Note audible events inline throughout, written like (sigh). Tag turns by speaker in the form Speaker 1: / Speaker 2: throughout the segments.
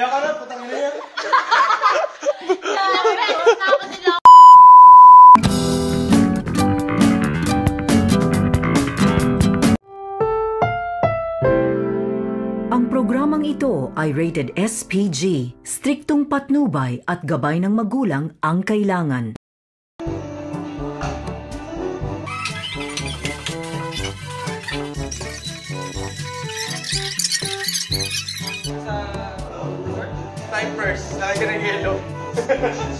Speaker 1: Saya ka na, putang ina yan.
Speaker 2: Ang programang ito ay rated SPG, striktong patnubay at gabay ng magulang ang kailangan.
Speaker 1: です。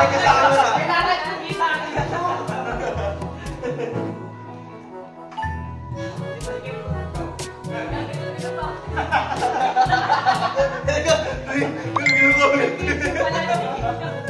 Speaker 1: Ay,
Speaker 3: kasama na.
Speaker 4: Kailangan nakita
Speaker 3: Truck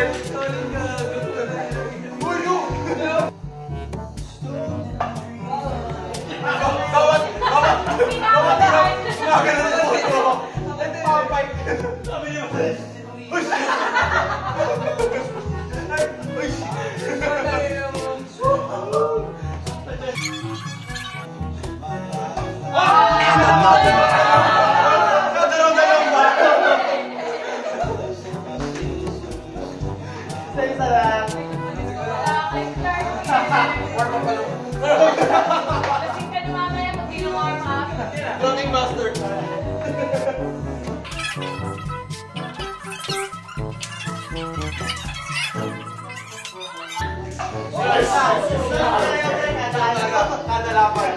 Speaker 4: Bye. Ginawarm up.
Speaker 3: Floating master. Kadalapan.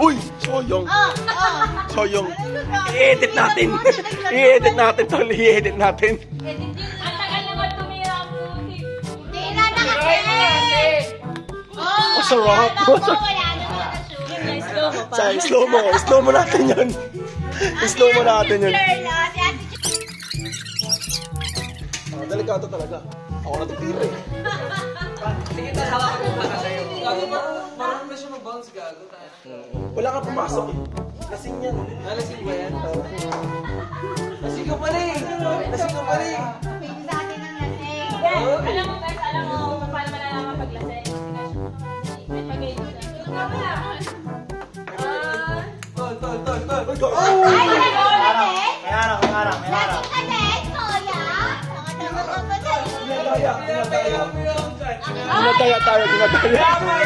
Speaker 5: Uy! Soyong! Soyong! I-edit natin! I-edit natin tol! I-edit natin!
Speaker 4: Ang tagal naman tumira ang music.
Speaker 6: Tira na kasi! Oh,
Speaker 4: pa.
Speaker 5: Sa slow mo! Slow mo natin yan! slow mo natin yun! Ah, delikado talaga. Ako na titira eh.
Speaker 3: Sige, hawakan mo pa marunong marunong na siya mag-bounce, gago.
Speaker 5: Wala ka pumasok eh. Lasing yan.
Speaker 3: Nalasing ba yan? Lasing ka pala eh. Lasing ka pala eh.
Speaker 6: Pwede sa atin ang lasing.
Speaker 4: Alam mo guys, alam mo kung paano malalaman pag lasing. May pag-game siya. Ikaw na. Ah.
Speaker 3: Tol, tol, tol, tol.
Speaker 5: Go!
Speaker 6: Ay?
Speaker 3: May harap, may harap, may harap.
Speaker 6: Lasing ka din, Kuya? Nakatama ka ba dyan?
Speaker 5: Dinadaya! Dinadaya!
Speaker 4: Ay!
Speaker 5: Dinadaya tayo!
Speaker 6: Tama!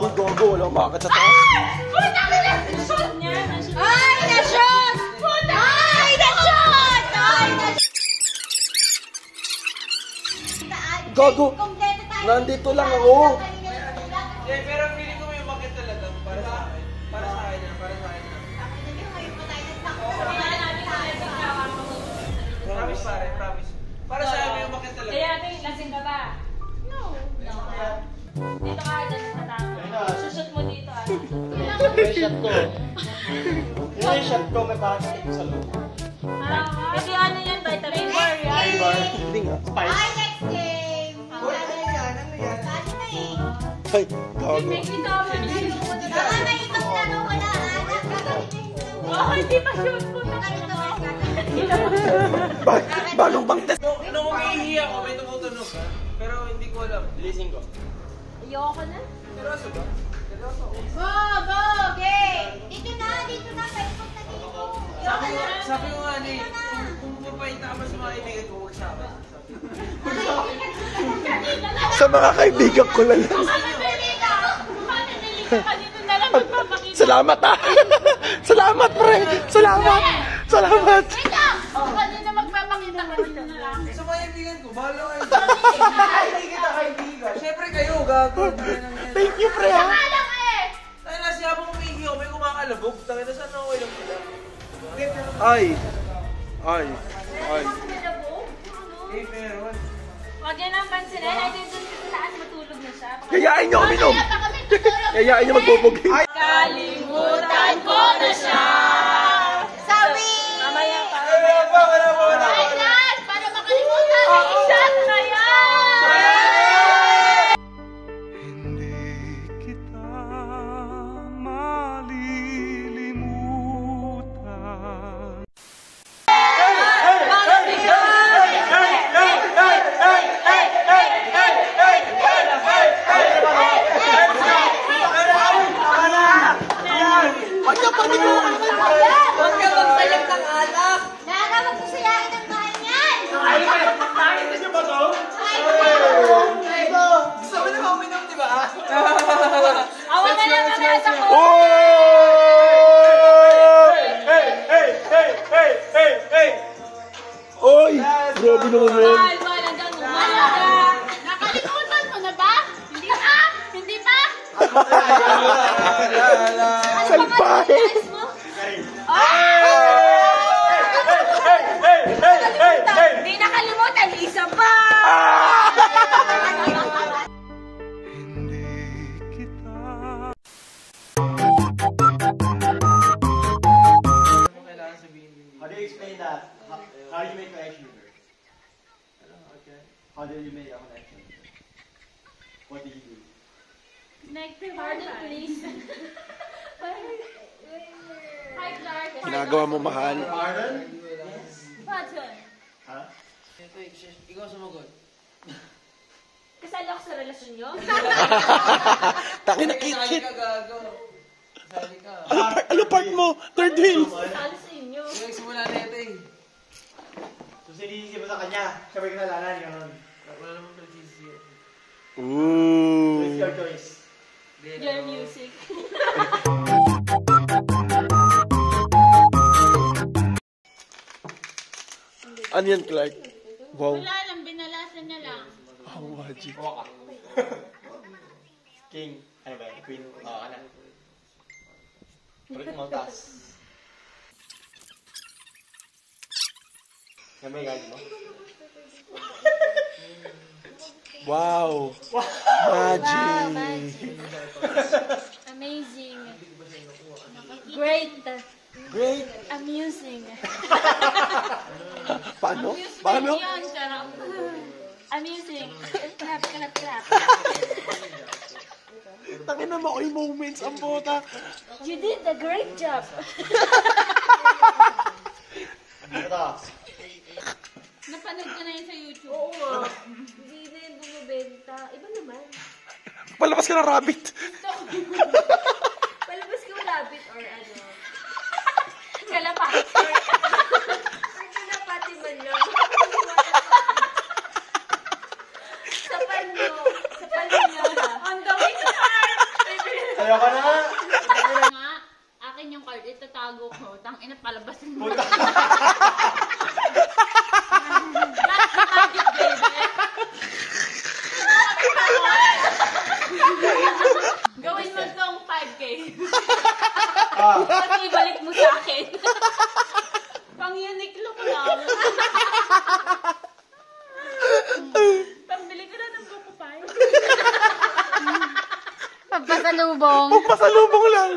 Speaker 5: Uy, gogo! Wala makakat sa taas.
Speaker 4: Shoot niya.
Speaker 6: Ay, na-shoot! Ay, na-shoot! Ay, na-shoot!
Speaker 5: Gago! Nandito lang ako!
Speaker 3: Eh, pero feeling ko may umakit talaga. Para sa akin. Para sa akin yan, para sa akin yan. Promise pare, promise. Para sa akin may umakit talaga.
Speaker 4: Kaya natin, lasing ka ba? No. No. Dito ka, dyan sa tama. Sushoot mo dito ah.
Speaker 5: shot ko. Yung shot ko may parang
Speaker 4: Siya.
Speaker 6: Baka may itong laro wala anak.
Speaker 4: Oh, hindi pa shoot ko.
Speaker 6: Baka ito mas gagamitin.
Speaker 5: Ba bagong bang test.
Speaker 3: Nung, umiihi ako, may tumutunog ha? Pero hindi ko alam. Bilising ko.
Speaker 4: Ayoko na.
Speaker 3: Seryoso ba? Seryoso.
Speaker 6: Go, go, game! Dito na, dito na. Paikot na dito.
Speaker 3: Sabi ko, sabi ko nga ni, kung, mapait na ka sa mga kaibigan ko, huwag sa akin.
Speaker 5: Sa mga kaibigan ko lang.
Speaker 4: Makakadali ka. Makakadali ka pa dito na lang magpapakita.
Speaker 5: Salamat ah! (laughs) Salamat pre! Salamat! Salamat!
Speaker 4: Lang. Kanina magpapakita ka dito na lang.
Speaker 3: Sa mga kaibigan ko, bahala kayo. Hindi kita kaibigan. Siyempre kayo, gago.
Speaker 5: Thank you pre ah!
Speaker 4: Alam eh.
Speaker 3: Tayo na siya habang umiihi ako, may kumakalabog. Tayo na saan ako ilang pala.
Speaker 5: Ay! Ay! Ay!
Speaker 3: Eh, meron.
Speaker 4: Huwag yan ang pansinin. Ay, dito sa taas matulog na siya.
Speaker 5: Yayain niyo uminom.
Speaker 6: Kaya pa kami tutulog.
Speaker 5: Yayain niyo magbubugi.
Speaker 4: Kalimutan ko na Pardon, please. Hi, Clark.
Speaker 5: Ginagawa mo mahal.
Speaker 1: Pardon?
Speaker 4: Pardon.
Speaker 1: Huh?
Speaker 3: Ito, ikaw sumagot.
Speaker 4: Kasali ako sa relasyon nyo?
Speaker 5: Tangin na
Speaker 3: ka.
Speaker 5: Ano part, ano part mo? Third wheel.
Speaker 4: Kasali sa inyo.
Speaker 3: Nagsimula na ito eh.
Speaker 1: So sinisisi mo sa kanya, siya may kasalanan.
Speaker 3: Wala naman pinagsisiyo.
Speaker 1: So it's
Speaker 5: Ooh.
Speaker 1: your choice.
Speaker 4: Your music. (laughs)
Speaker 5: Ano yan, Clark? Wow.
Speaker 6: Wala lang, binalasan niya lang.
Speaker 5: Ang magic. (laughs)
Speaker 1: King, ano ba? Queen, oh, ano? Ulit mo, taas. Yan ba yung mo? (laughs)
Speaker 5: Wow. Magic.
Speaker 4: Amazing. Great.
Speaker 5: Great.
Speaker 4: Amusing. (laughs)
Speaker 5: Paano? Paano?
Speaker 4: Yun, charot. Amusing. Clap, clap, clap.
Speaker 5: Tangin na mo yung moments ang bota.
Speaker 4: You did a great job. (laughs)
Speaker 5: Palabas ka ng rabbit.
Speaker 4: Palabas ko rabbit or ano. Kalapati. or kalapati man lang. sa panyo. Sa panyo ha. On the way to.
Speaker 1: Ayaw ka na nga!
Speaker 4: nga, akin yung card, itatago ko. Tang ina, palabasin mo. (laughs)
Speaker 1: Puta!
Speaker 4: That's the magic, baby. Gawin mo tong 5K.
Speaker 1: Ah,
Speaker 4: Tapos ibalik mo sa akin. Pang look lang. Pambili ko na ng buko pie. Pagpasalubong.
Speaker 5: Pasalubong lang.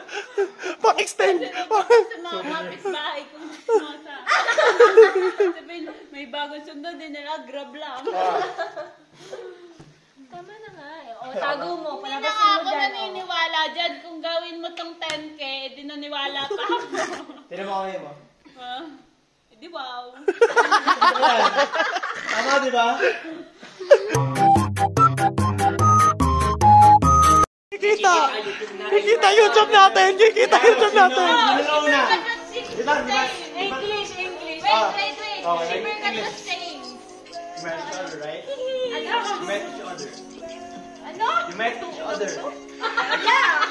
Speaker 5: Pang-extend.
Speaker 4: sa mga kapitbahay kung masa. Sabihin, may bagong sundo din nila, grab lang. Tama na nga eh. O, tago mo.
Speaker 6: Hindi na
Speaker 4: Palabasin
Speaker 6: nga
Speaker 4: mo
Speaker 6: ako
Speaker 4: dyan.
Speaker 6: naniniwala dyan. Kung gawin mo tong 10K, eh, di naniwala pa ako.
Speaker 1: tinan mo kami mo.
Speaker 4: Di wow.
Speaker 1: Tama, di ba?
Speaker 5: Kikita. Kikita YouTube natin. Kikita YouTube natin.
Speaker 1: Ba? Di ba?
Speaker 4: English, English.
Speaker 6: Wait, wait, wait.
Speaker 1: Okay.
Speaker 6: Saying.
Speaker 1: You met each other, right?
Speaker 4: Ano?
Speaker 1: You met each other.
Speaker 4: Ano?
Speaker 1: You met each other.
Speaker 4: Yeah.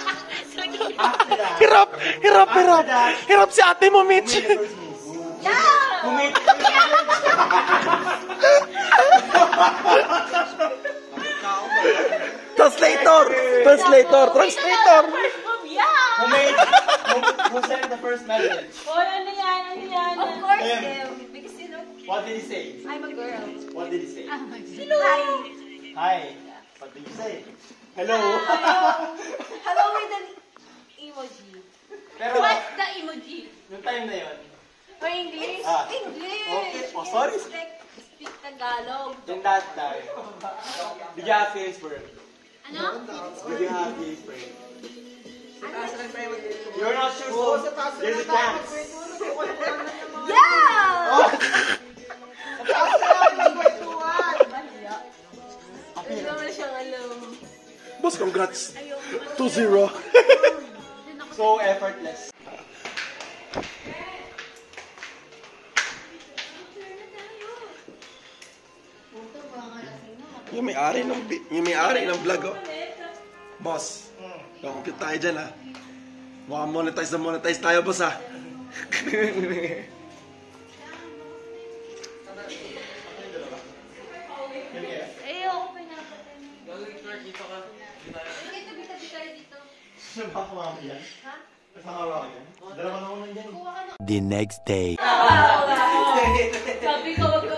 Speaker 5: Hirap. Hirap, hirap. Hirap si ate mo, Mitch.
Speaker 1: No!
Speaker 5: Translator! Translator! Translator!
Speaker 4: Kumita!
Speaker 1: Who sent the first message?
Speaker 4: Oh, ano yan? Ano yan? Of course, Em. Because you know,
Speaker 1: What did he say?
Speaker 4: I'm a girl.
Speaker 1: What did he say? Sino?
Speaker 4: Hi.
Speaker 1: Hi. What did you say?
Speaker 5: Hello.
Speaker 7: Hello. (laughs) Hello with an emoji.
Speaker 1: Pero
Speaker 3: What's the emoji?
Speaker 1: noong time na yun,
Speaker 3: Oh, English?
Speaker 1: Ah.
Speaker 7: English!
Speaker 1: Okay. Oh, sorry.
Speaker 7: Like, speak Tagalog.
Speaker 1: Then that time, did you have Facebook?
Speaker 3: Ano?
Speaker 1: Did you have Facebook? You're not sure, so there's a chance.
Speaker 7: Yeah! Oh.
Speaker 3: Hindi naman.
Speaker 5: Boss, congrats! 2-0.
Speaker 1: so effortless.
Speaker 5: Yung may-ari ng, yung may-ari ng vlog, oh. Boss, nakumpute tayo dyan, ha. Mukhang monetize na monetize tayo, boss,
Speaker 1: ah.
Speaker 3: ha.
Speaker 4: The next day.
Speaker 3: Sabi ko,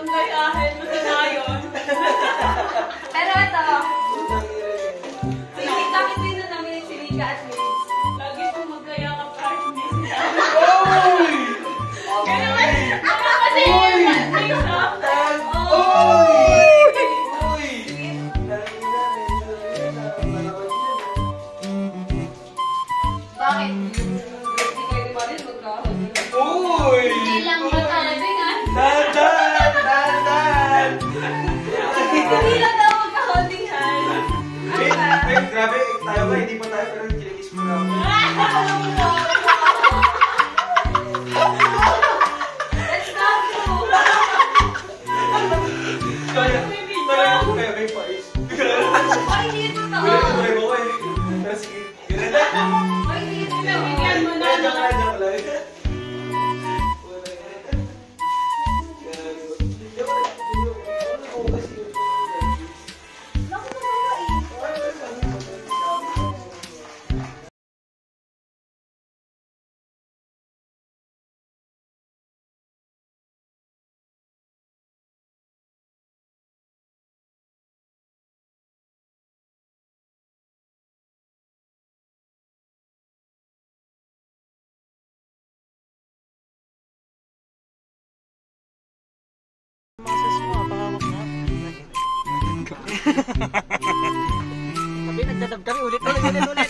Speaker 8: Sabi, nagdadab kami ulit, ulit, ulit, ulit.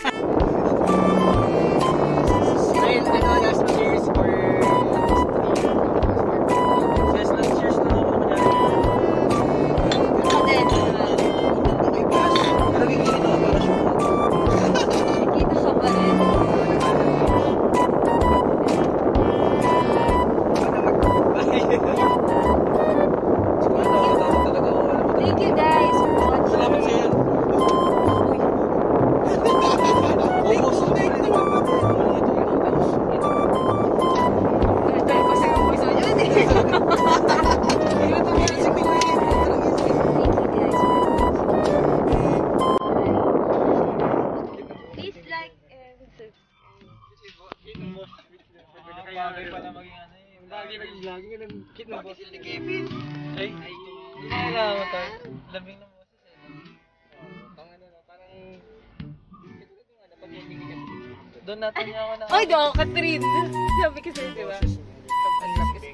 Speaker 8: Doon natin niya ako na...
Speaker 7: Oy, daw, Catherine! (laughs) Sabi ko sa'yo, di ba?
Speaker 8: Kapag love is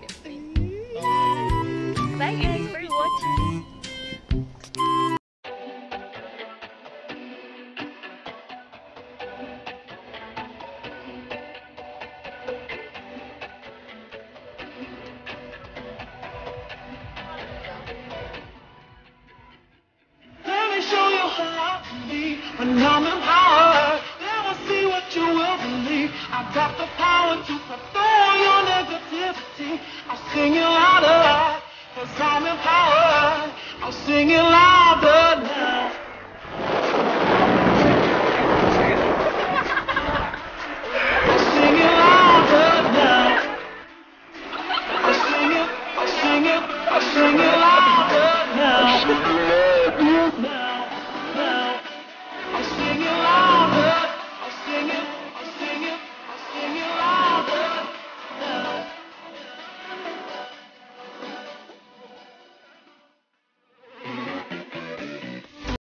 Speaker 7: Bye guys, for watching!
Speaker 9: singing loud.